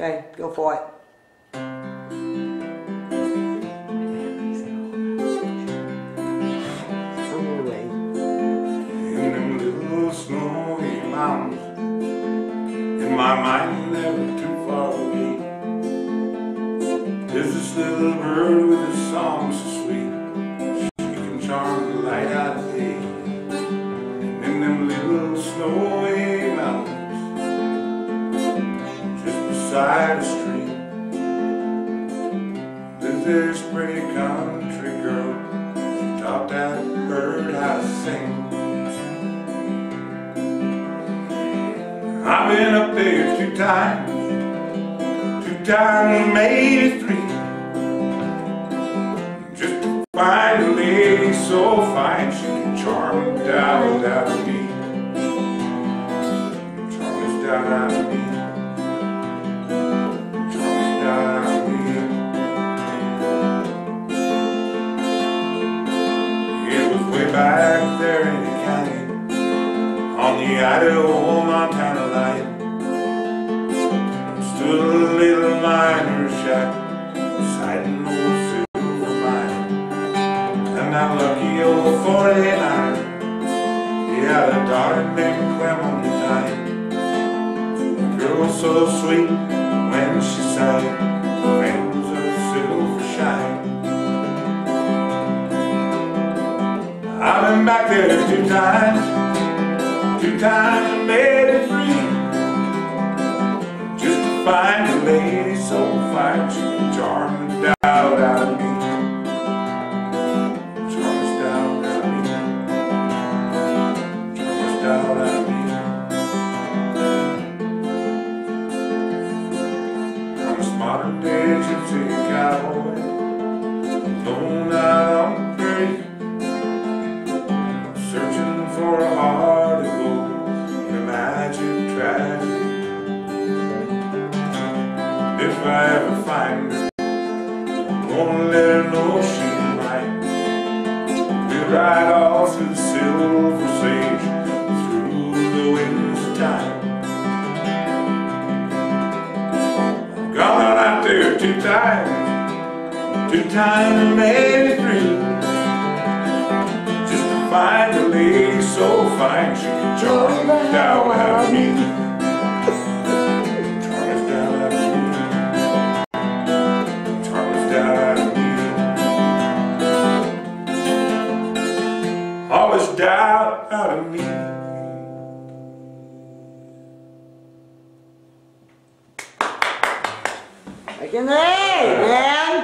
Okay, go for it. My mind never too far away. There's this little bird with so beside a stream, lives this pretty country girl. She taught that bird how sing. I've been up there two times, two times, maybe three. Just to find a lady so fine she can charm the doubt out of me. Charm this doubt out of me. The Idaho Montana line stood a little miner's shack beside an old silver mine. And that lucky old 49 he had a daughter named Clementine. A girl so sweet when she sang, rings of silver shine. I've been back there two times, two times, maybe three. Just to find a lady so fine she can charm the doubt out of me. Charm the doubt tragedy. If I ever find her, gonna let her know she's mine. We'll ride off through the silver sage, through the winds of time. I've gone out there two times, two times, three just so fine she can charm the doubt out of me. Charm the doubt out of me. Charm the doubt out of me. All this doubt out of me. Making the A, man.